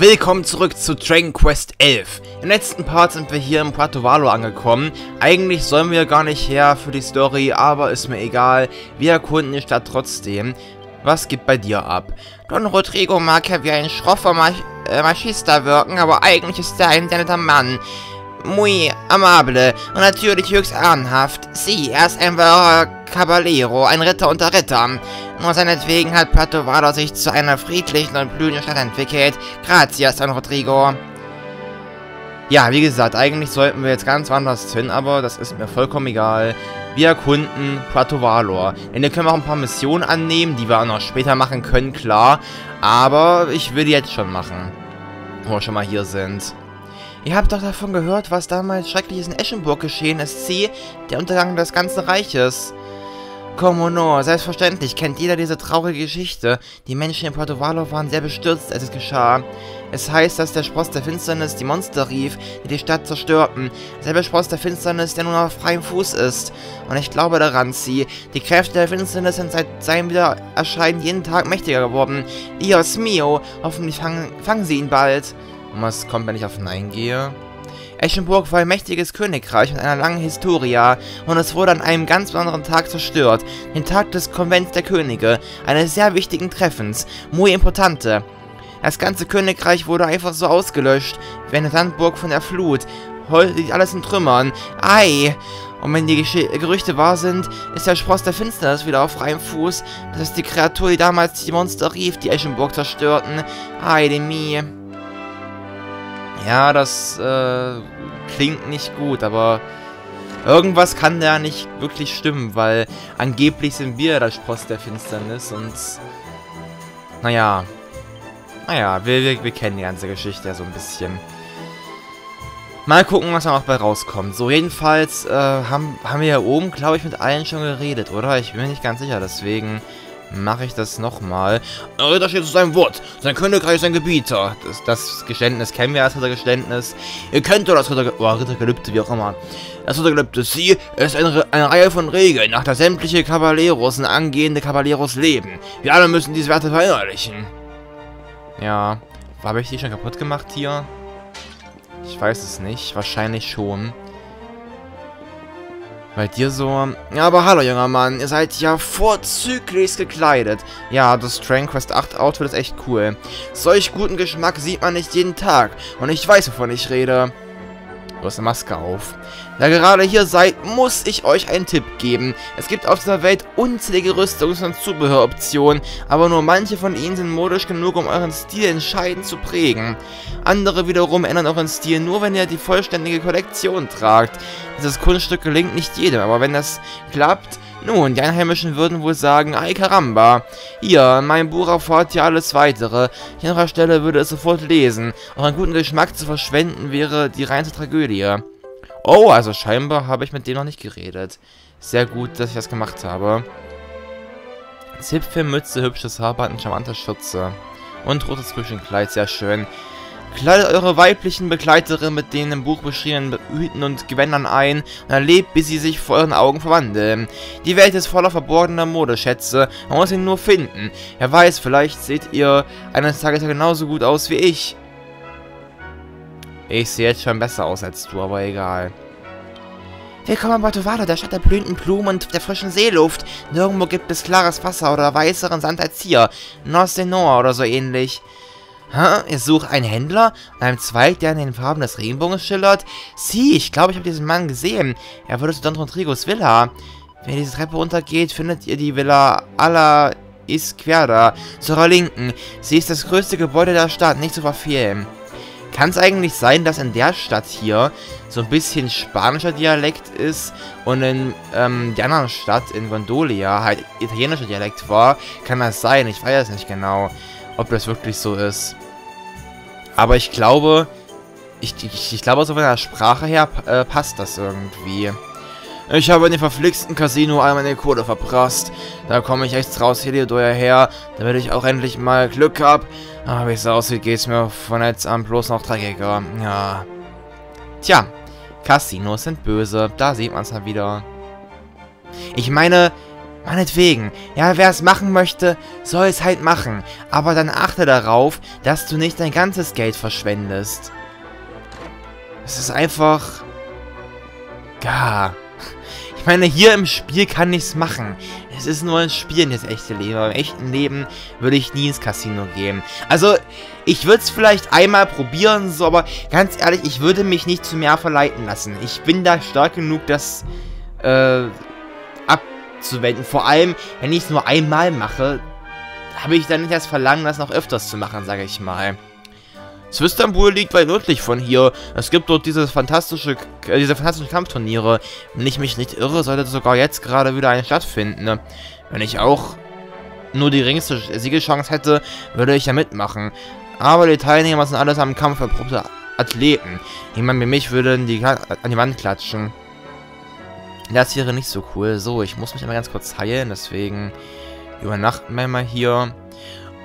Willkommen zurück zu Dragon Quest 11. Im letzten Part sind wir hier im Puerto Valo angekommen. Eigentlich sollen wir gar nicht her für die Story, aber ist mir egal. Wir erkunden die Stadt trotzdem. Was geht bei dir ab? Don Rodrigo mag ja wie ein schroffer Mach äh, Machista wirken, aber eigentlich ist er ein sehr netter Mann. Muy amable und natürlich höchst ehrenhaft. Sie, er ist ein wahrer Caballero, ein Ritter unter Rittern. Nur seinetwegen hat Puerto Valo sich zu einer friedlichen und blühenden Stadt entwickelt. Gracias, Don Rodrigo. Ja, wie gesagt, eigentlich sollten wir jetzt ganz woanders hin, aber das ist mir vollkommen egal. Wir erkunden Puerto Valor. Denn hier können wir auch ein paar Missionen annehmen, die wir auch noch später machen können, klar. Aber ich will die jetzt schon machen. Wo wir schon mal hier sind. Ihr habt doch davon gehört, was damals Schreckliches in Eschenburg geschehen ist. Sie, der Untergang des ganzen Reiches. Como no, selbstverständlich kennt jeder diese traurige Geschichte. Die Menschen in Puerto Valor waren sehr bestürzt, als es geschah. Es heißt, dass der Spross der Finsternis die Monster rief, die die Stadt zerstörten. Selber Spross der Finsternis, der nun auf freiem Fuß ist. Und ich glaube daran, sie. Die Kräfte der Finsternis sind seit seinem Wiedererscheinen jeden Tag mächtiger geworden. Dios mio, hoffentlich fangen, fangen sie ihn bald. Und was kommt, wenn ich auf Nein gehe? Eschenburg war ein mächtiges Königreich mit einer langen Historie und es wurde an einem ganz besonderen Tag zerstört, den Tag des Konvents der Könige, eines sehr wichtigen Treffens, muy importante. Das ganze Königreich wurde einfach so ausgelöscht, wie eine Sandburg von der Flut. Heute liegt alles in Trümmern. Ei! Und wenn die Gesch Gerüchte wahr sind, ist der Spross der Finsternis wieder auf freiem Fuß. Das ist die Kreatur, die damals die Monster rief, die Eschenburg zerstörten. Ei, de mi. Ja, das äh, klingt nicht gut, aber irgendwas kann da nicht wirklich stimmen, weil angeblich sind wir der Spross der Finsternis und naja, naja, wir, wir, wir kennen die ganze Geschichte ja so ein bisschen. Mal gucken, was da noch bei rauskommt. So, jedenfalls äh, haben, haben wir ja oben, glaube ich, mit allen schon geredet, oder? Ich bin mir nicht ganz sicher, deswegen mache ich das nochmal. Da steht zu seinem Wort. Sein Königreich ist ein Gebieter. Das, das Geständnis kennen wir als Rittergeständnis. Ihr kennt doch das Ritter, oh, Rittergelübde, wie auch immer. Das Rittergelübde, sie ist eine, eine Reihe von Regeln, nach der sämtliche Caballeros und angehende Caballeros leben. Wir alle müssen diese Werte verinnerlichen. Ja, habe ich die schon kaputt gemacht hier? Ich weiß es nicht. Wahrscheinlich schon. Bei dir so... Aber hallo, junger Mann. Ihr seid ja vorzüglich gekleidet. Ja, das Train Quest 8 Outfit ist echt cool. Solch guten Geschmack sieht man nicht jeden Tag. Und ich weiß, wovon ich rede. Du hast eine Maske auf. Da gerade hier seid, muss ich euch einen Tipp geben. Es gibt auf dieser Welt unzählige Rüstungs- und Zubehöroptionen, aber nur manche von ihnen sind modisch genug, um euren Stil entscheidend zu prägen. Andere wiederum ändern euren Stil nur, wenn ihr die vollständige Kollektion tragt. Dieses Kunststück gelingt nicht jedem, aber wenn das klappt, nun, die Einheimischen würden wohl sagen, ay caramba. Hier, mein Buch erfahrt ja alles weitere. Ich an eurer Stelle würde es sofort lesen. Euren guten Geschmack zu verschwenden wäre die reinste Tragödie. Oh, also scheinbar habe ich mit dem noch nicht geredet. Sehr gut, dass ich das gemacht habe. Zipfelmütze, hübsches Haarband und charmante Schürze. Und rotes Zwischenkleid, sehr schön. Kleidet eure weiblichen Begleiterin mit den im Buch beschriebenen Hüten und Gewändern ein und erlebt, bis sie sich vor euren Augen verwandeln. Die Welt ist voller verborgener Modeschätze, man muss ihn nur finden. Wer weiß, vielleicht seht ihr eines Tages genauso gut aus wie ich. Ich sehe jetzt schon besser aus als du, aber egal. Willkommen in Batovada, der Stadt der blühenden Blumen und der frischen Seeluft. Nirgendwo gibt es klares Wasser oder weißeren Sand als hier. Nosenor oder so ähnlich. Hä? Ihr sucht einen Händler an einem Zweig, der in den Farben des Regenbogens schillert? Sie, ich glaube, ich habe diesen Mann gesehen. Er wurde zu Don Rodrigos Villa. Wenn ihr diese Treppe runtergeht, findet ihr die Villa Alla Izquierda zu eurer Linken. Sie ist das größte Gebäude der Stadt, nicht zu verfehlen. Kann es eigentlich sein, dass in der Stadt hier so ein bisschen spanischer Dialekt ist und in ähm, der anderen Stadt, in Gondolia, halt italienischer Dialekt war? Kann das sein? Ich weiß es nicht genau ob das wirklich so ist. Aber ich glaube, ich, ich, ich glaube, so von der Sprache her äh, passt das irgendwie. Ich habe in dem verflixten Casino all meine Kohle verprasst. Da komme ich echt raus Heliodor her, damit ich auch endlich mal Glück habe. Aber wie es aussieht, geht es mir von jetzt an bloß noch dreckiger. Ja. Tja, Casinos sind böse. Da sieht man es mal wieder. Ich meine, Meinetwegen. Ja, wer es machen möchte, soll es halt machen. Aber dann achte darauf, dass du nicht dein ganzes Geld verschwendest. Es ist einfach... Gar. Ich meine, hier im Spiel kann nichts machen. Es ist nur ein Spiel in das echte Leben. Aber im echten Leben würde ich nie ins Casino gehen. Also, ich würde es vielleicht einmal probieren, so, aber ganz ehrlich, ich würde mich nicht zu mehr verleiten lassen. Ich bin da stark genug, das äh, abzuwenden. Vor allem, wenn ich es nur einmal mache, habe ich dann nicht das Verlangen, das noch öfters zu machen, sage ich mal. Zwistambul liegt weit nördlich von hier. Es gibt dort dieses fantastische, äh, diese fantastischen Kampfturniere. Wenn ich mich nicht irre, sollte sogar jetzt gerade wieder eine stattfinden. Wenn ich auch nur die geringste Siegeschance hätte, würde ich ja mitmachen. Aber die Teilnehmer sind alles am Kampf erprobte Athleten. Jemand wie mich würde die an die Wand klatschen. Das wäre nicht so cool. So, ich muss mich einmal ganz kurz heilen, deswegen übernachten wir mal hier.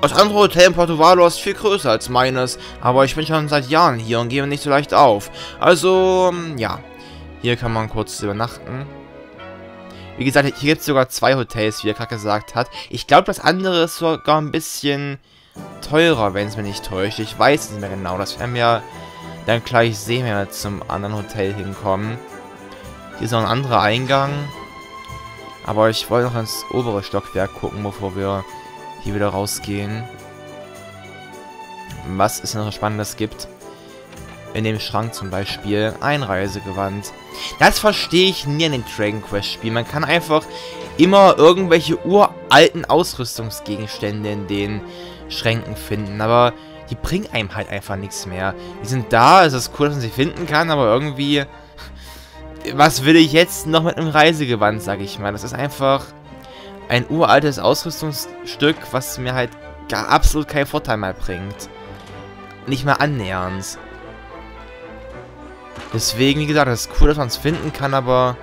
Das andere Hotel in Porto Valo ist viel größer als meines, aber ich bin schon seit Jahren hier und gehe nicht so leicht auf. Also, ähm, ja. Hier kann man kurz übernachten. Wie gesagt, hier gibt es sogar zwei Hotels, wie er gerade gesagt hat. Ich glaube, das andere ist sogar ein bisschen teurer, wenn es mir nicht täuscht. Ich weiß nicht mehr genau. Das werden wir dann gleich sehen, wenn wir zum anderen Hotel hinkommen. Hier ist noch ein anderer Eingang. Aber ich wollte noch ins obere Stockwerk gucken, bevor wir hier wieder rausgehen. Was es noch Spannendes gibt. In dem Schrank zum Beispiel ein Reisegewand. Das verstehe ich nie in den Dragon Quest Spielen. Man kann einfach immer irgendwelche uralten Ausrüstungsgegenstände in den Schränken finden. Aber die bringen einem halt einfach nichts mehr. Die sind da, es ist cool, dass man sie finden kann, aber irgendwie... Was will ich jetzt noch mit einem Reisegewand, sag ich mal. Das ist einfach ein uraltes Ausrüstungsstück, was mir halt gar absolut keinen Vorteil mehr bringt. Nicht mehr annähernd. Deswegen, wie gesagt, das ist cool, dass man es finden kann, aber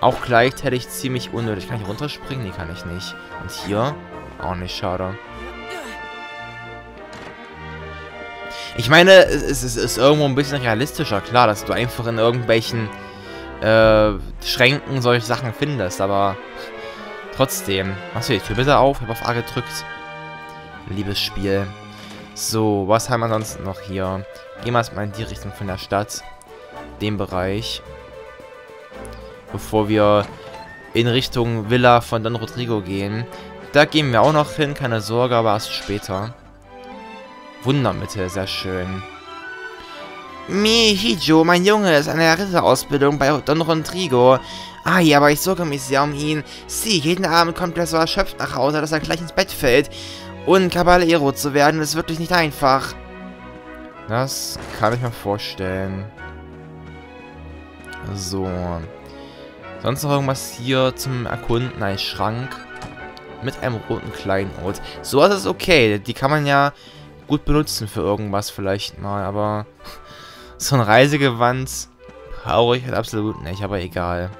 auch gleichzeitig ziemlich unnötig. Kann ich runterspringen? Nee, kann ich nicht. Und hier? Auch nicht, schade. Ich meine, es ist, ist, irgendwo ein bisschen realistischer, klar, dass du einfach in irgendwelchen äh, Schränken solche Sachen findest, aber Trotzdem. Achso, die Tür bitte auf. Ich habe auf A gedrückt. Liebes Spiel. So, was haben wir sonst noch hier? Gehen wir erstmal in die Richtung von der Stadt. Dem Bereich. Bevor wir in Richtung Villa von Don Rodrigo gehen. Da gehen wir auch noch hin, keine Sorge, aber erst später. Wundermittel, sehr schön. Mihijo, mein Junge, ist an der Ritterausbildung bei Don Rodrigo. Ah ja, aber ich sorge mich sehr um ihn. Sieh, jeden Abend kommt er so erschöpft nach Hause, dass er gleich ins Bett fällt. Und Caballero zu werden, ist wirklich nicht einfach. Das kann ich mir vorstellen. So. Sonst noch irgendwas hier zum Erkunden? Ein Schrank mit einem roten Kleinod. So ist okay. Die kann man ja gut benutzen für irgendwas vielleicht mal. Aber so ein Reisegewand brauche ich halt absolut nicht. Aber egal.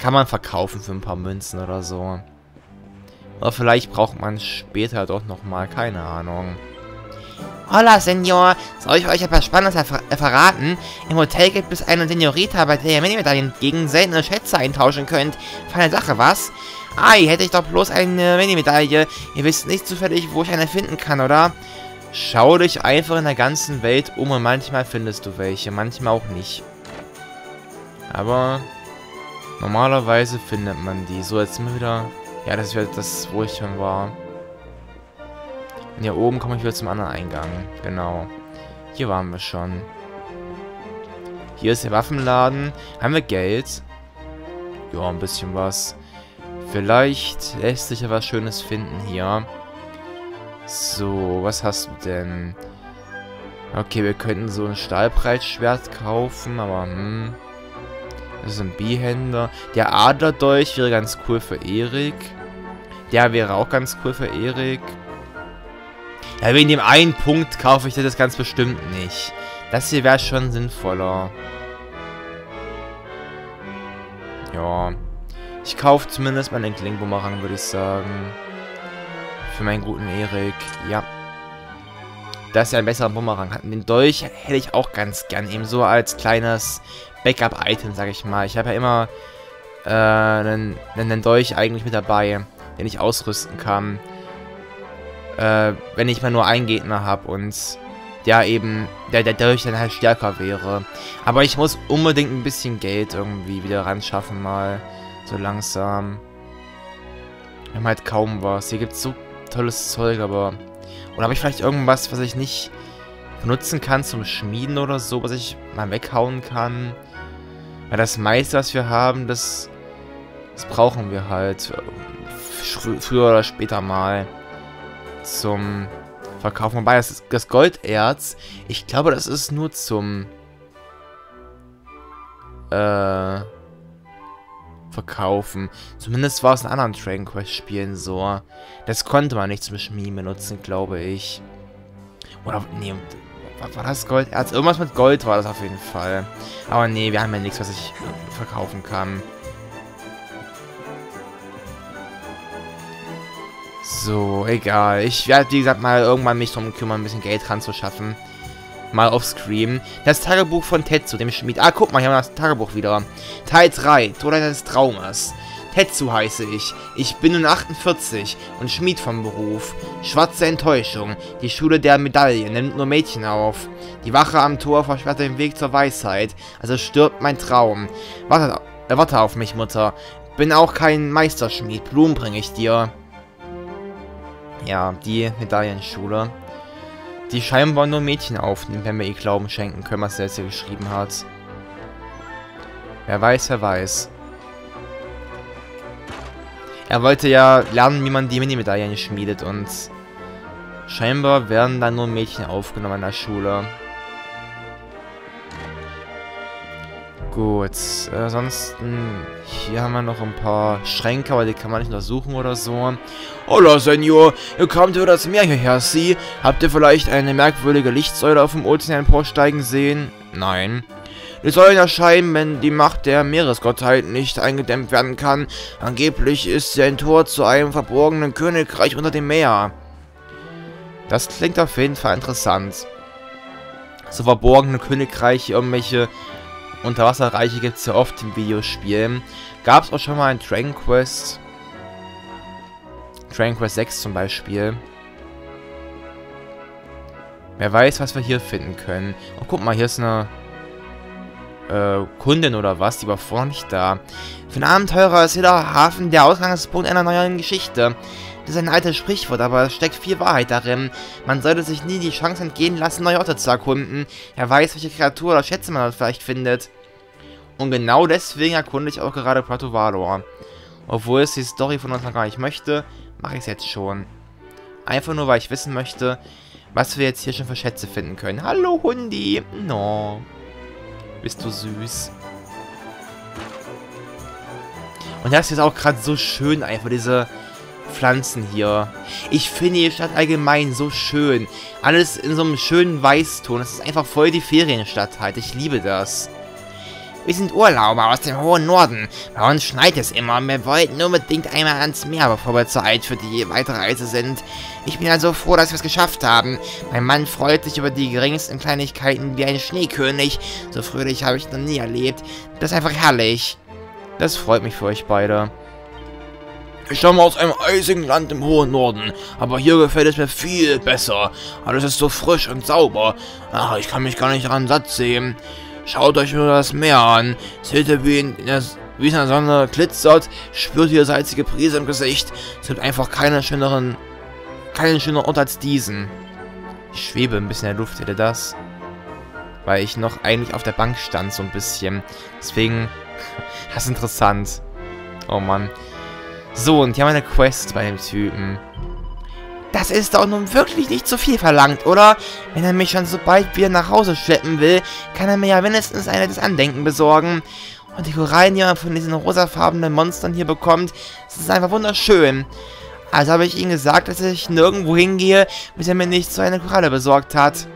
Kann man verkaufen für ein paar Münzen oder so. Oder vielleicht braucht man später doch nochmal, keine Ahnung. Hola, Senor. Soll ich euch etwas Spannendes ver verraten? Im Hotel gibt es eine Senorita, bei der ihr Mini-Medaillen gegen seltene Schätze eintauschen könnt. Feine Sache, was? Ei, hätte ich doch bloß eine Mini-Medaille. Ihr wisst nicht zufällig, wo ich eine finden kann, oder? Schau dich einfach in der ganzen Welt um und manchmal findest du welche, manchmal auch nicht. Aber Normalerweise findet man die. So, jetzt sind wir wieder... Ja, das ist das, wo ich schon war. Und hier oben komme ich wieder zum anderen Eingang. Genau. Hier waren wir schon. Hier ist der Waffenladen. Haben wir Geld? Ja, ein bisschen was. Vielleicht lässt sich ja was Schönes finden hier. So, was hast du denn? Okay, wir könnten so ein Stahlbreitschwert kaufen, aber hm... Das ist ein B-Händer. Der Adlerdolch wäre ganz cool für Erik. Der wäre auch ganz cool für Erik. Ja, wegen dem einen Punkt kaufe ich das ganz bestimmt nicht. Das hier wäre schon sinnvoller. Ja. Ich kaufe zumindest mal den Klingbumerang, würde ich sagen. Für meinen guten Erik. Ja. Das ist ja ein besserer Bumerang. Den Dolch hätte ich auch ganz gern. Eben so als kleines Backup-Item, sag ich mal. Ich habe ja immer äh, einen, einen Dolch eigentlich mit dabei, den ich ausrüsten kann. Äh, wenn ich mal nur einen Gegner habe und der eben, der, der Dolch dann halt stärker wäre. Aber ich muss unbedingt ein bisschen Geld irgendwie wieder ran schaffen mal. So langsam. Wir haben halt kaum was. Hier gibt es so tolles Zeug, aber... Oder habe ich vielleicht irgendwas, was ich nicht benutzen kann zum Schmieden oder so, was ich mal weghauen kann? Weil das meiste, was wir haben, das, das brauchen wir halt früher oder später mal zum Verkaufen. Wobei, das, das Golderz, ich glaube, das ist nur zum äh, Verkaufen. Zumindest war es in anderen Dragon Quest Spielen so. Das konnte man nicht zum Schmieden benutzen, glaube ich. Oder, nee, war das Golderz? Irgendwas mit Gold war das auf jeden Fall. Aber nee, wir haben ja nichts, was ich verkaufen kann. So, egal. Ich werde, wie gesagt, mal irgendwann mich darum kümmern, ein bisschen Geld ranzuschaffen. Mal offscreen. Das Tagebuch von Tetsu, dem Schmied. Ah, guck mal, hier haben wir das Tagebuch wieder. Teil 3, Tod des Traumes. Tetsu heiße ich. Ich bin nun 48 und Schmied vom Beruf. Schwarze Enttäuschung. Die Schule der Medaille nimmt nur Mädchen auf. Die Wache am Tor versperrt den Weg zur Weisheit. Also stirbt mein Traum. Warte, äh, warte auf mich, Mutter. Bin auch kein Meisterschmied. Blumen bringe ich dir. Ja, die Medaillenschule. Die scheinbar nur Mädchen aufnimmt, wenn wir ihr Glauben schenken können, was er jetzt hier geschrieben hat. Wer weiß, wer weiß. Er wollte ja lernen, wie man die Mini-Medaillen schmiedet und scheinbar werden da nur Mädchen aufgenommen in der Schule. Gut, ansonsten, hier haben wir noch ein paar Schränke, aber die kann man nicht untersuchen oder so. Hola, Senor, ihr kamt über das Meer hierher, Sie. Habt ihr vielleicht eine merkwürdige Lichtsäule auf dem Ozean emporsteigen sehen? Nein. Die sollen erscheinen, wenn die Macht der Meeresgottheit nicht eingedämmt werden kann. Angeblich ist sie ein Tor zu einem verborgenen Königreich unter dem Meer. Das klingt auf jeden Fall interessant. So verborgene Königreiche, irgendwelche Unterwasserreiche gibt es ja oft in Videospielen. Gab es auch schon mal in Dragon Quest. Dragon Quest 6 zum Beispiel. Wer weiß, was wir hier finden können. Oh, guck mal, hier ist eine äh, Kundin oder was, die war vorher nicht da. Für einen Abenteurer ist jeder Hafen der Ausgangspunkt einer neuen Geschichte. Das ist ein altes Sprichwort, aber es steckt viel Wahrheit darin. Man sollte sich nie die Chance entgehen lassen, neue Orte zu erkunden. Wer weiß, welche Kreatur oder Schätze man dort vielleicht findet. Und genau deswegen erkunde ich auch gerade Prato Valor. Obwohl es die Story von uns noch gar nicht möchte, mache ich es jetzt schon. Einfach nur, weil ich wissen möchte, was wir jetzt hier schon für Schätze finden können. Hallo, Hundi. No. Bist du süß. Und das ist auch gerade so schön, einfach diese Pflanzen hier. Ich finde die Stadt allgemein so schön. Alles in so einem schönen Weißton. Das ist einfach voll die Ferienstadt halt. Ich liebe das. Wir sind Urlauber aus dem hohen Norden. Bei uns schneit es immer wir wollten unbedingt einmal ans Meer, bevor wir zur Zeit für die weitere Reise sind. Ich bin also froh, dass wir es geschafft haben. Mein Mann freut sich über die geringsten Kleinigkeiten wie ein Schneekönig. So fröhlich habe ich noch nie erlebt. Das ist einfach herrlich. Das freut mich für euch beide. Ich stamme aus einem eisigen Land im hohen Norden, aber hier gefällt es mir viel besser. Alles ist so frisch und sauber. Ach, ich kann mich gar nicht daran satt sehen. Schaut euch nur das Meer an. Seht ihr, wie, in der, wie es in der Sonne glitzert? Spürt ihr salzige Prise im Gesicht? Es gibt einfach keinen schöneren, keinen schöneren Ort als diesen. Ich schwebe ein bisschen in der Luft, hätte das? Weil ich noch eigentlich auf der Bank stand, so ein bisschen. Deswegen, das ist interessant. Oh Mann. So, und hier haben wir eine Quest bei dem Typen. Das ist doch nun wirklich nicht zu viel verlangt, oder? Wenn er mich schon so bald wieder nach Hause schleppen will, kann er mir ja wenigstens ein nettes Andenken besorgen. Und die Korallen, die man von diesen rosafarbenen Monstern hier bekommt, das ist einfach wunderschön. Also habe ich ihm gesagt, dass ich nirgendwo hingehe, bis er mir nicht so eine Koralle besorgt hat.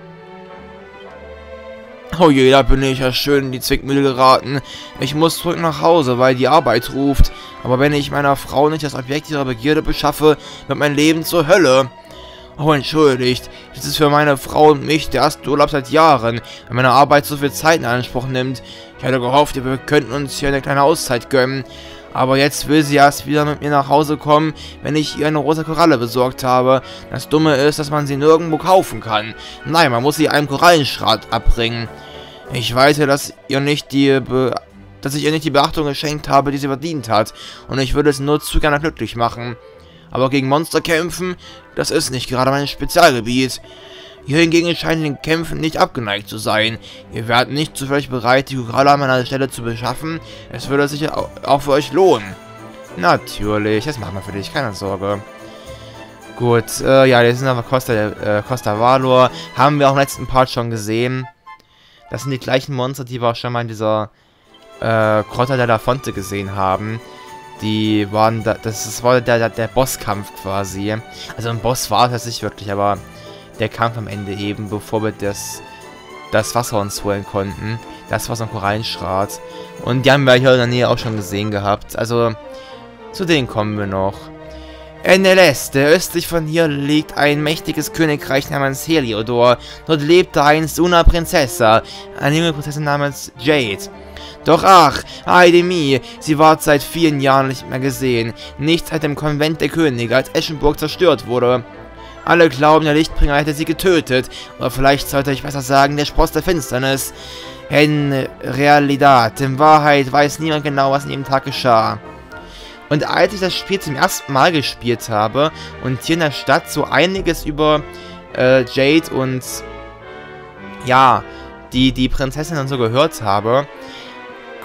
Oh je, da bin ich ja schön in die Zwickmühle geraten. Ich muss zurück nach Hause, weil die Arbeit ruft. Aber wenn ich meiner Frau nicht das Objekt ihrer Begierde beschaffe, wird mein Leben zur Hölle. Oh, entschuldigt. Das ist für meine Frau und mich der erste Urlaub seit Jahren, weil meine Arbeit so viel Zeit in Anspruch nimmt. Ich hatte gehofft, wir könnten uns hier eine kleine Auszeit gönnen. Aber jetzt will sie erst wieder mit mir nach Hause kommen, wenn ich ihr eine rosa Koralle besorgt habe. Das Dumme ist, dass man sie nirgendwo kaufen kann. Nein, man muss sie einem Korallenschrat abbringen. Ich weiß ja, dass ihr nicht die Be dass ich ihr nicht die Beachtung geschenkt habe, die sie verdient hat. Und ich würde es nur zu gerne glücklich machen. Aber gegen Monster kämpfen, das ist nicht gerade mein Spezialgebiet. Ihr hingegen scheint den Kämpfen nicht abgeneigt zu sein. Ihr werdet nicht zufällig bereit, die Koralle an meiner Stelle zu beschaffen. Es würde sich auch für euch lohnen. Natürlich, das machen wir für dich, keine Sorge. Gut, äh, ja, das sind aber Costa, äh, Costa Valor. Haben wir auch im letzten Part schon gesehen. Das sind die gleichen Monster, die wir auch schon mal in dieser äh, Grotta della Fonte gesehen haben. Die waren, da, das war der, der, der Bosskampf quasi. Also ein Boss war es nicht wirklich, aber der Kampf am Ende eben, bevor wir das, das Wasser uns holen konnten. Das war so ein Korallenschrat. Und die haben wir hier in der Nähe auch schon gesehen gehabt. Also, zu denen kommen wir noch. In der östlich von hier, liegt ein mächtiges Königreich namens Heliodor. Dort lebte einst Una Prinsessa, eine junge Prinzessin namens Jade. Doch ach, Aidemi, sie ward seit vielen Jahren nicht mehr gesehen. Nicht seit dem Konvent der Könige, als Eschenburg zerstört wurde. Alle glauben, der Lichtbringer hätte sie getötet. Oder vielleicht sollte ich besser sagen, der Spross der Finsternis. In Realität, in Wahrheit weiß niemand genau, was in jedem Tag geschah. Und als ich das Spiel zum ersten Mal gespielt habe und hier in der Stadt so einiges über äh, Jade und ja, die, die Prinzessin und so gehört habe,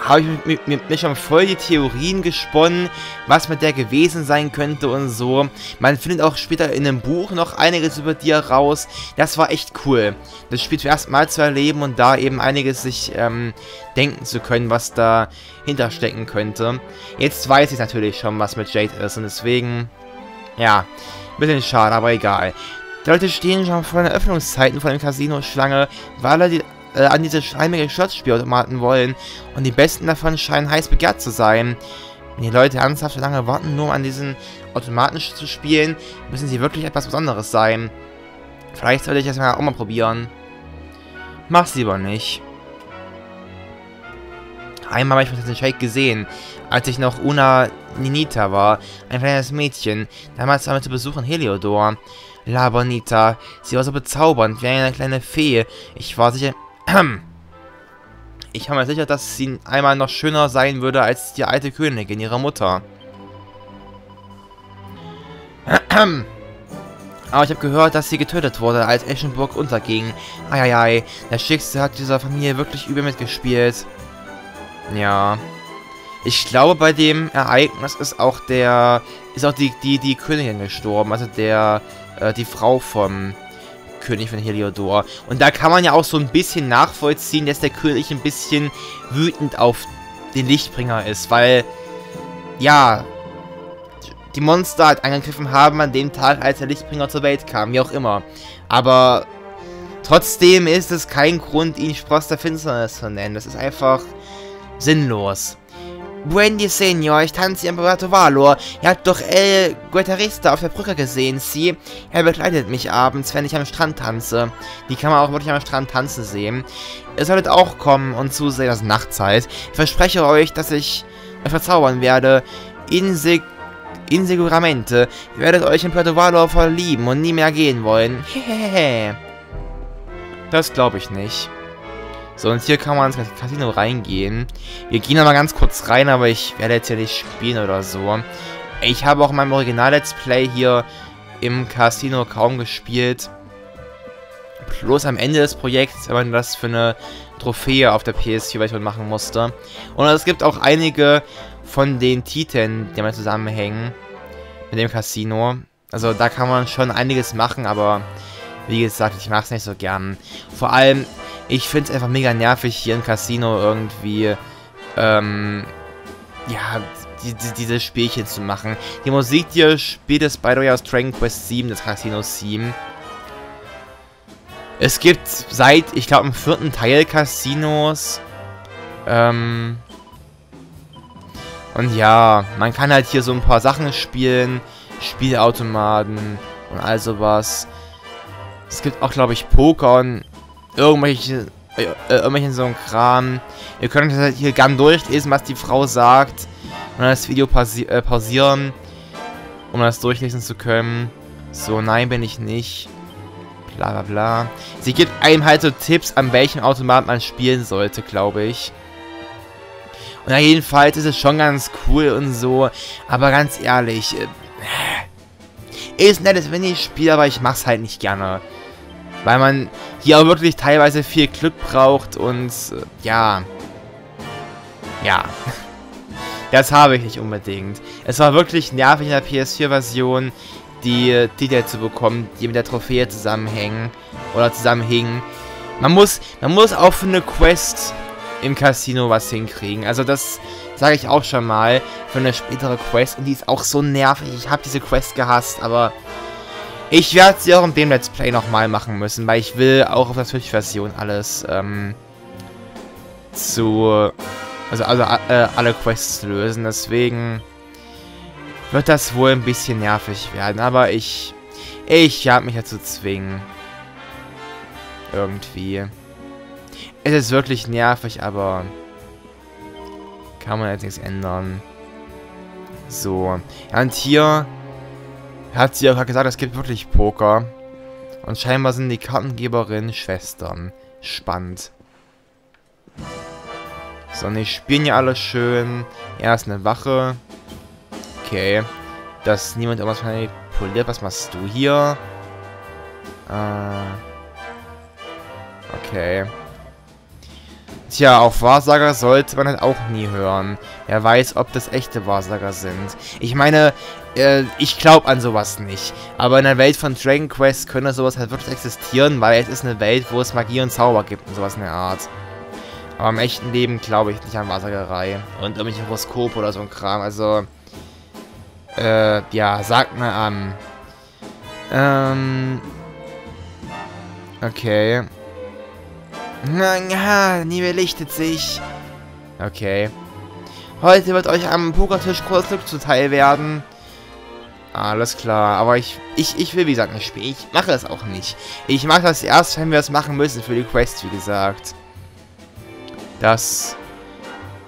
habe ich mit, mit, mir schon voll die Theorien gesponnen, was mit der gewesen sein könnte und so. Man findet auch später in einem Buch noch einiges über die raus. Das war echt cool, das Spiel zuerst mal zu erleben und da eben einiges sich ähm, denken zu können, was da hinterstecken könnte. Jetzt weiß ich natürlich schon, was mit Jade ist und deswegen, ja, bisschen schade, aber egal. Die Leute stehen schon vor den Öffnungszeiten vor dem Casino Schlange, weil er die äh, an diese schleimige Schlossspielautomaten wollen. Und die besten davon scheinen heiß begehrt zu sein. Wenn die Leute ernsthaft so lange warten, nur um an diesen Automaten zu spielen, müssen sie wirklich etwas Besonderes sein. Vielleicht sollte ich das mal auch mal probieren. Mach's lieber nicht. Einmal habe ich Prinzessin Shake gesehen, als ich noch Una Ninita war, ein kleines Mädchen. Damals war wir zu Besuch in Heliodor. La Bonita, sie war so bezaubernd, wie eine kleine Fee. Ich war sicher, ich habe mir sicher, dass sie einmal noch schöner sein würde als die alte Königin, ihre Mutter. Aber ich habe gehört, dass sie getötet wurde, als Eschenburg unterging. Eieiei, das Schicksal hat dieser Familie wirklich übel mitgespielt. Ja. Ich glaube, bei dem Ereignis ist auch der... Ist auch die, die, die Königin gestorben. Also der... Äh, die Frau vom König von Heliodor. Und da kann man ja auch so ein bisschen nachvollziehen, dass der König ein bisschen wütend auf den Lichtbringer ist, weil, ja, die Monster halt angegriffen haben an dem Tag, als der Lichtbringer zur Welt kam, wie auch immer. Aber trotzdem ist es kein Grund, ihn Spross der Finsternis zu nennen. Das ist einfach sinnlos. Buendi Senior, ich tanze im Puerto Valor. Ihr habt doch El Guitarista auf der Brücke gesehen, sie. Er begleitet mich abends, wenn ich am Strand tanze. Die kann man auch wirklich am Strand tanzen sehen. Ihr solltet auch kommen und zusehen, dass Nachtzeit. Ich verspreche euch, dass ich euch verzaubern werde. Insig Inseguramente. Ihr werdet euch in Puerto Valor verlieben und nie mehr gehen wollen. Hehehe. das glaube ich nicht. So, und hier kann man ins Casino reingehen. Wir gehen mal ganz kurz rein, aber ich werde jetzt ja nicht spielen oder so. Ich habe auch in meinem Original-Let's Play hier im Casino kaum gespielt. Bloß am Ende des Projekts, wenn man das für eine Trophäe auf der PS4 machen musste. Und es gibt auch einige von den Titeln, die mal zusammenhängen mit dem Casino. Also da kann man schon einiges machen, aber wie gesagt, ich mache es nicht so gern. Vor allem, ich finde es einfach mega nervig, hier im Casino irgendwie, ähm, ja, die, die, diese Spielchen zu machen. Die Musik, die ihr spielt, the way aus Dragon Quest 7, das Casino-Theme. Es gibt seit, ich glaube, im vierten Teil Casinos, ähm, und ja, man kann halt hier so ein paar Sachen spielen, Spielautomaten und all sowas. Es gibt auch, glaube ich, Poker und irgendwelche, äh, irgendwelchen so ein Kram. Ihr könnt halt hier gern durchlesen, was die Frau sagt. Und dann das Video pausi äh, pausieren, um das durchlesen zu können. So, nein, bin ich nicht. Bla bla bla. Sie gibt einem halt so Tipps, an welchem Automat man spielen sollte, glaube ich. Und ja, jedenfalls ist es schon ganz cool und so. Aber ganz ehrlich, äh, ist ein nettes Minispiel, aber ich mach's halt nicht gerne. Weil man hier auch wirklich teilweise viel Glück braucht und äh, ja. Ja. Das habe ich nicht unbedingt. Es war wirklich nervig in der PS4-Version, die äh, Titel zu bekommen, die mit der Trophäe zusammenhängen oder zusammenhingen. Man muss, man muss auch für eine Quest im Casino was hinkriegen. Also das sage ich auch schon mal für eine spätere Quest. Und die ist auch so nervig. Ich habe diese Quest gehasst, aber ich werde sie auch in dem Let's Play nochmal machen müssen, weil ich will auch auf der Switch-Version alles ähm, zu... Also, also äh, alle Quests lösen. Deswegen wird das wohl ein bisschen nervig werden. Aber ich... Ich habe mich dazu zwingen. Irgendwie. Es ist wirklich nervig, aber kann man jetzt nichts ändern. So. Ja, und hier hat sie auch gesagt, es gibt wirklich Poker. Und scheinbar sind die Kartengeberinnen Schwestern. Spannend. So, und die spielen ja alle schön. Er ist eine Wache. Okay. Dass niemand irgendwas manipuliert. Was machst du hier? Äh. Okay. Tja, auf Wahrsager sollte man halt auch nie hören. Wer weiß, ob das echte Wahrsager sind. Ich meine, äh, ich glaube an sowas nicht. Aber in der Welt von Dragon Quest könnte sowas halt wirklich existieren, weil es ist eine Welt, wo es Magie und Zauber gibt und sowas in der Art. Aber im echten Leben glaube ich nicht an Wahrsagerei und irgendwelche Horoskope oder so ein Kram. Also, äh, ja, sagt mal an. Ähm, okay. Ja, nie lichtet sich. Okay. Heute wird euch am Pokertisch kurz Glück zuteil werden. Alles klar, aber ich, ich, ich will wie gesagt nicht spielen. Ich mache das auch nicht. Ich mache das erst, wenn wir es machen müssen für die Quest, wie gesagt. Das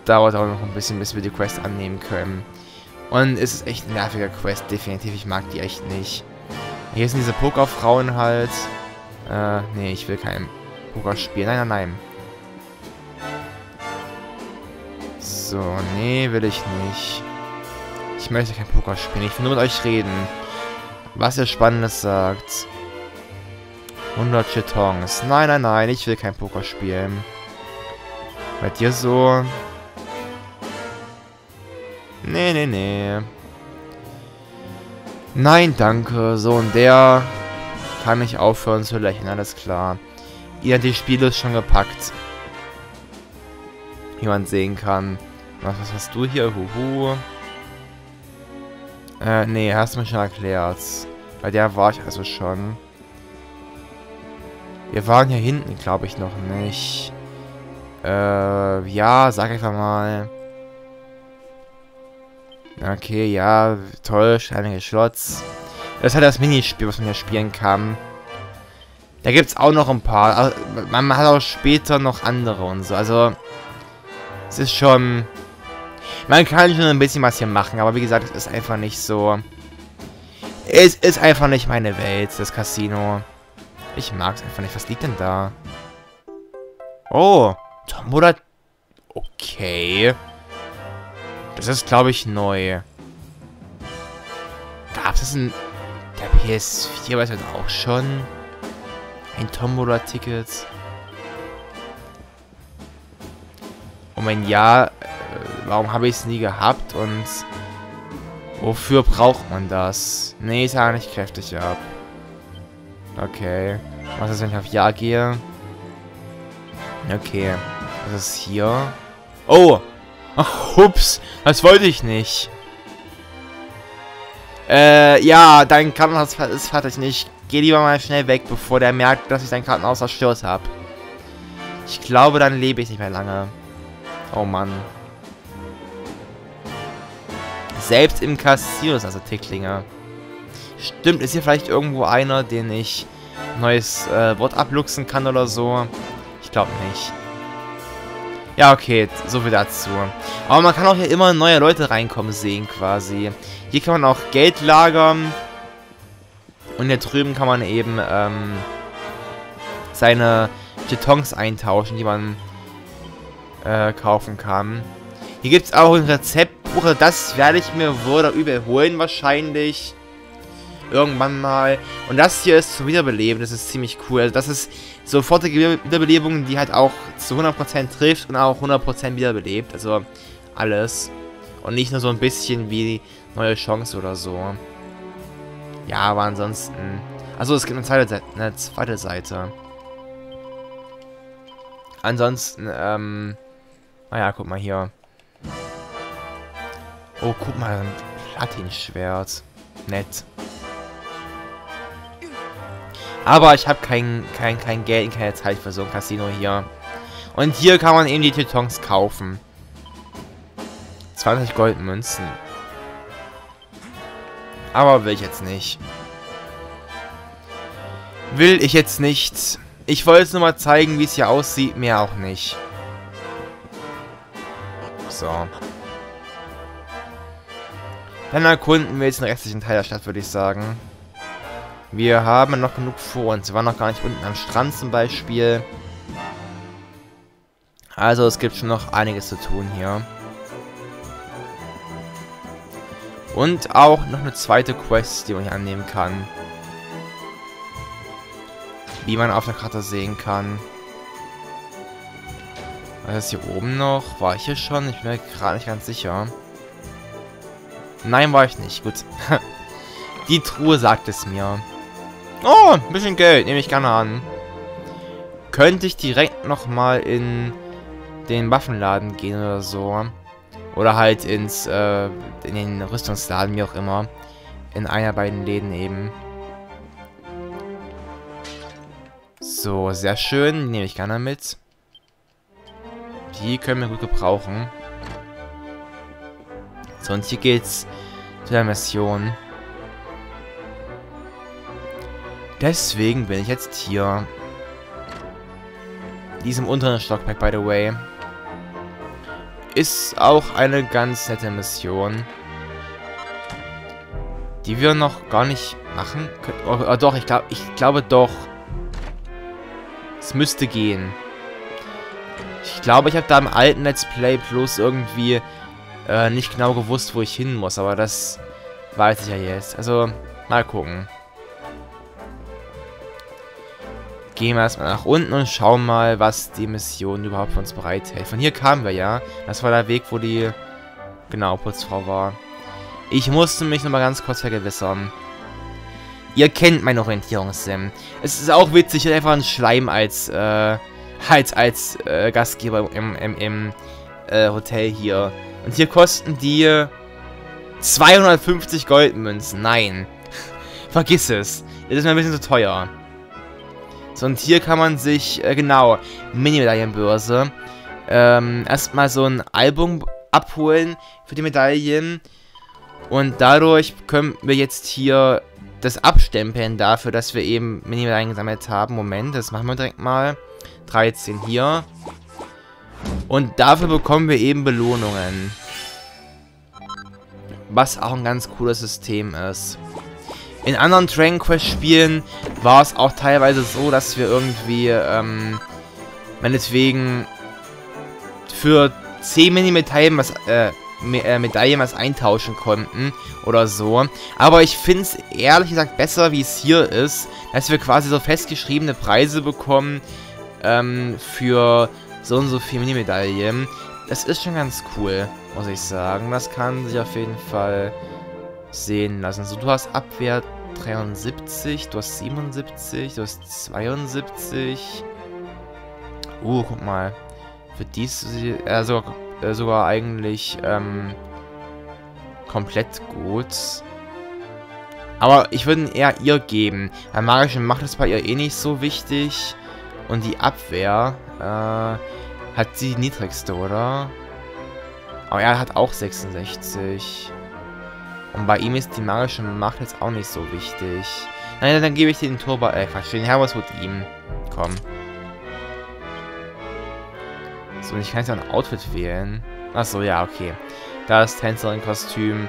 dauert auch noch ein bisschen, bis wir die Quest annehmen können. Und es ist echt ein nerviger Quest, definitiv. Ich mag die echt nicht. Hier sind diese Pokerfrauen halt. Äh, nee, ich will keinen Poker spielen. Nein, nein, nein. So, nee, will ich nicht. Ich möchte kein Poker spielen. Ich will nur mit euch reden. Was ihr Spannendes sagt. 100 Chetons. Nein, nein, nein. Ich will kein Poker spielen. Bei dir so... Nee, nee, nee. Nein, danke. So, und der kann ich aufhören zu lächeln. Alles klar. Ihr die Spiele schon gepackt. Wie man sehen kann. Was, was hast du hier? Huhu. Äh, nee, hast du mir schon erklärt. Bei der war ich also schon. Wir waren hier hinten, glaube ich, noch nicht. Äh, ja, sag einfach mal. Okay, ja, toll, steinige Schlotz. Das ist halt das Minispiel, was man hier spielen kann. Da gibt es auch noch ein paar. Man hat auch später noch andere und so. Also, es ist schon... Man kann schon ein bisschen was hier machen, aber wie gesagt, es ist einfach nicht so... Es ist einfach nicht meine Welt, das Casino. Ich mag es einfach nicht. Was liegt denn da? Oh, Tombola... Okay. Das ist, glaube ich, neu. Gab es in der PS4 weiß ich auch schon? Ein Tombola-Ticket. Und wenn ja, äh, warum habe ich es nie gehabt und wofür braucht man das? Nee, ist ja nicht kräftig ab. Okay. Was ist, wenn ich auf Ja gehe? Okay. Was ist hier? Oh! Ach, ups! Das wollte ich nicht. Äh, ja, dein Kartenhaus ist fertig nicht. Geh lieber mal schnell weg, bevor der merkt, dass ich dein Kartenhaus zerstört habe. Ich glaube, dann lebe ich nicht mehr lange. Oh Mann. Selbst im Casino ist also Ticklinger. Stimmt, ist hier vielleicht irgendwo einer, den ich neues äh, Wort abluchsen kann oder so? Ich glaube nicht. Ja, okay, so viel dazu. Aber man kann auch hier immer neue Leute reinkommen sehen, quasi. Hier kann man auch Geld lagern. Und hier drüben kann man eben ähm, seine Jetons eintauschen, die man äh, kaufen kann. Hier gibt es auch ein Rezeptbuch, das werde ich mir wohl oder überholen wahrscheinlich. Irgendwann mal. Und das hier ist zum Wiederbeleben, das ist ziemlich cool. Also das ist sofortige Wiederbelebung, die halt auch zu 100% trifft und auch 100% wiederbelebt. Also alles. Und nicht nur so ein bisschen wie neue Chance oder so. Ja, aber ansonsten... Also es gibt eine zweite, eine zweite Seite. Ansonsten, ähm... Naja, guck mal hier. Oh, guck mal, ein Platinschwert. Nett. Aber ich habe kein, kein, kein Geld und keine Zeit für so ein Casino hier. Und hier kann man eben die Tetons kaufen. 20 Goldmünzen. Aber will ich jetzt nicht. Will ich jetzt nicht. Ich wollte es nur mal zeigen, wie es hier aussieht. Mehr auch nicht. So. Dann erkunden wir jetzt den restlichen Teil der Stadt, würde ich sagen. Wir haben noch genug vor uns. Wir waren noch gar nicht unten am Strand zum Beispiel. Also es gibt schon noch einiges zu tun hier. Und auch noch eine zweite Quest, die man hier annehmen kann. Wie man auf der Karte sehen kann. Was ist hier oben noch? War ich hier schon? Ich bin mir gerade nicht ganz sicher. Nein, war ich nicht. Gut. Die Truhe sagt es mir. Oh, ein bisschen Geld. Nehme ich gerne an. Könnte ich direkt nochmal in den Waffenladen gehen oder so. Oder halt ins, äh, in den Rüstungsladen, wie auch immer. In einer beiden Läden eben. So, sehr schön. Nehme ich gerne mit. Die können wir gut gebrauchen. So, und hier geht's zu der Mission. Deswegen bin ich jetzt hier. Diesem unteren Stockwerk, by the way. Ist auch eine ganz nette Mission. Die wir noch gar nicht machen können. Oh, oh, doch, ich, glaub, ich glaube doch. Es müsste gehen. Ich glaube, ich habe da im alten Let's Play Plus irgendwie äh, nicht genau gewusst, wo ich hin muss. Aber das weiß ich ja jetzt. Also, mal gucken. Gehen wir erstmal nach unten und schauen mal, was die Mission überhaupt für uns bereithält. Von hier kamen wir ja. Das war der Weg, wo die, genau, Putzfrau war. Ich musste mich nochmal ganz kurz vergewissern. Ihr kennt mein Orientierungssim. Es ist auch witzig, einfach ein Schleim als, äh, als, als äh, Gastgeber im, im, im äh, Hotel hier. Und hier kosten die 250 Goldmünzen. Nein. Vergiss es. Das ist mir ein bisschen zu teuer. So, und hier kann man sich, äh, genau, Mini-Medaillenbörse, ähm, erstmal so ein Album abholen für die Medaillen. Und dadurch können wir jetzt hier das abstempeln dafür, dass wir eben Mini-Medaillen gesammelt haben. Moment, das machen wir direkt mal. 13 hier. Und dafür bekommen wir eben Belohnungen. Was auch ein ganz cooles System ist. In anderen Dragon Quest Spielen war es auch teilweise so, dass wir irgendwie, ähm, meinetwegen für 10 Mini-Medaillen was, äh, äh, Medaillen was eintauschen konnten oder so. Aber ich finde es ehrlich gesagt besser, wie es hier ist, dass wir quasi so festgeschriebene Preise bekommen ähm, für so und so viele Mini-Medaillen. Das ist schon ganz cool, muss ich sagen. Das kann sich auf jeden Fall sehen lassen. So, du hast Abwehr 73, du hast 77, du hast 72. Uh, guck mal. Für dies äh, sogar, äh, sogar eigentlich ähm, komplett gut. Aber ich würde eher ihr geben. Der magische Macht ist bei ihr eh nicht so wichtig. Und die Abwehr äh, hat die niedrigste, oder? Aber er hat auch 66. Und bei ihm ist die magische Macht jetzt auch nicht so wichtig. Nein, dann gebe ich den Turbo, äh, Quatsch, den Hermes mit ihm. Komm. So, und ich kann jetzt ein Outfit wählen. Achso, ja, okay. Das Tänzerin-Kostüm,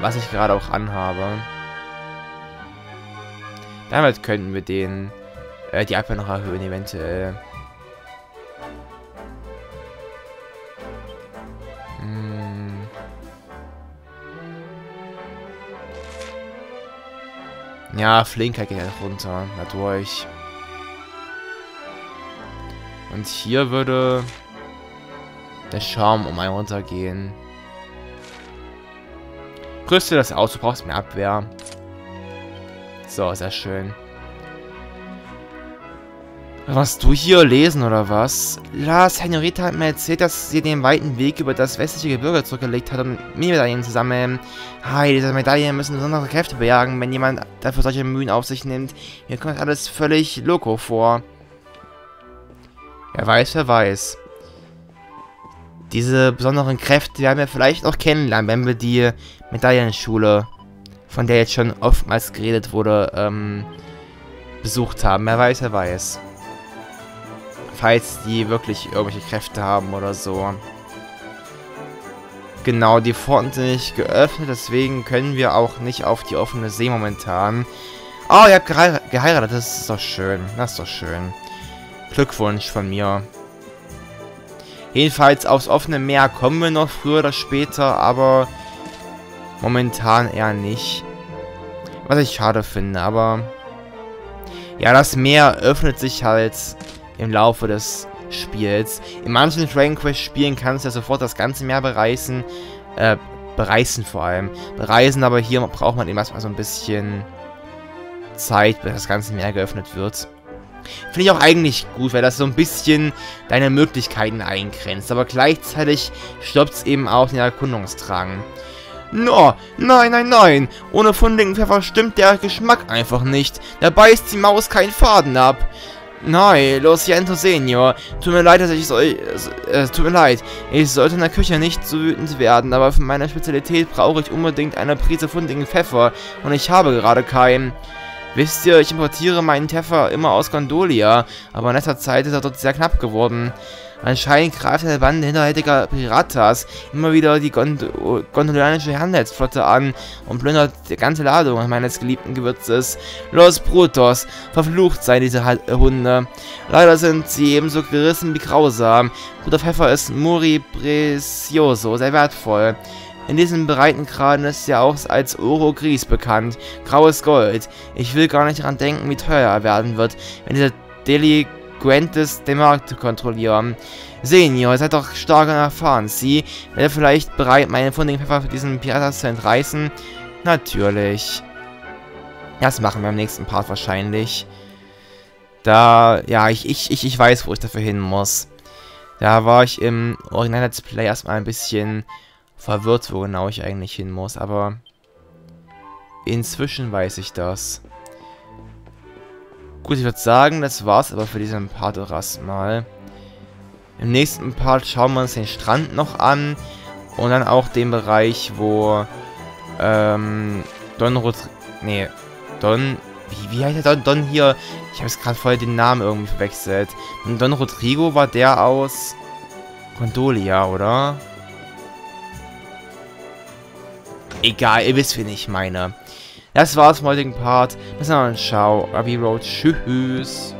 was ich gerade auch anhabe. Damit könnten wir den, äh, die Abwehr noch erhöhen, eventuell. Hm. Ja, Flinkheit geht halt runter, dadurch. Und hier würde der Charme um einen runtergehen. Rüste das aus, du brauchst mehr Abwehr. So, sehr schön. Was du hier lesen oder was? La Senorita hat mir erzählt, dass sie den weiten Weg über das westliche Gebirge zurückgelegt hat, um Medaillen zu sammeln. Hi, diese Medaillen müssen besondere Kräfte bejagen, wenn jemand dafür solche Mühen auf sich nimmt. Mir kommt alles völlig loco vor. Wer weiß, wer weiß. Diese besonderen Kräfte werden wir vielleicht auch kennenlernen, wenn wir die Medaillenschule, von der jetzt schon oftmals geredet wurde, ähm, besucht haben. Wer weiß, wer weiß. Falls die wirklich irgendwelche Kräfte haben oder so. Genau, die Pforten sind nicht geöffnet, deswegen können wir auch nicht auf die offene See momentan. Oh, ihr habt geheiratet, das ist doch schön. Das ist doch schön. Glückwunsch von mir. Jedenfalls aufs offene Meer kommen wir noch früher oder später, aber momentan eher nicht. Was ich schade finde, aber... Ja, das Meer öffnet sich halt im Laufe des Spiels. In manchen Dragon Quest Spielen kannst du ja sofort das ganze Meer bereisen. Äh, bereisen vor allem. Bereisen, aber hier braucht man eben erstmal so ein bisschen Zeit, bis das ganze Meer geöffnet wird. Finde ich auch eigentlich gut, weil das so ein bisschen deine Möglichkeiten eingrenzt. Aber gleichzeitig stoppt es eben auch den Erkundungsdrang. No, nein, nein, nein. Ohne fundigen Pfeffer stimmt der Geschmack einfach nicht. Da beißt die Maus keinen Faden ab. Nein, lo Senior. Tut mir leid, dass ich soll. Äh, tut mir leid. Ich sollte in der Küche nicht so wütend werden, aber für meine Spezialität brauche ich unbedingt eine Prise fundigen Pfeffer. Und ich habe gerade keinen. Wisst ihr, ich importiere meinen Teffer immer aus Gondolia, aber in letzter Zeit ist er dort sehr knapp geworden. Anscheinend greift eine Bande hinterhältiger Piratas immer wieder die Gond gondolianische Handelsflotte an und plündert die ganze Ladung meines geliebten Gewürzes. Los Brutos, verflucht seien diese Hunde. Leider sind sie ebenso gerissen wie grausam. Guter Pfeffer ist Muri Precioso, sehr wertvoll. In diesem Breitengraden ist ja auch als Oro Gris bekannt. Graues Gold. Ich will gar nicht daran denken, wie teuer er werden wird, wenn dieser Delinquentes den Markt kontrollieren. Senior, seid doch stark und erfahren. Sie, wäre vielleicht bereit, meinen fundigen Pfeffer für diesen Piratas zu entreißen? Natürlich. Das machen wir im nächsten Part wahrscheinlich. Da, ja, ich, ich, ich, ich weiß, wo ich dafür hin muss. Da war ich im Original Let's Play erstmal ein bisschen verwirrt, wo genau ich eigentlich hin muss, aber inzwischen weiß ich das. Gut, ich würde sagen, das war's aber für diesen Part erstmal. Im nächsten Part schauen wir uns den Strand noch an und dann auch den Bereich, wo ähm, Don Rod... Nee, Don... Wie, wie heißt der Don, Don hier? Ich habe jetzt gerade vorher den Namen irgendwie verwechselt. Und Don Rodrigo war der aus Gondolia, oder? Egal, ihr wisst, wen ich meine. Das war's vom heutigen Part. Bis dann, ciao. Abbey Road. Tschüss.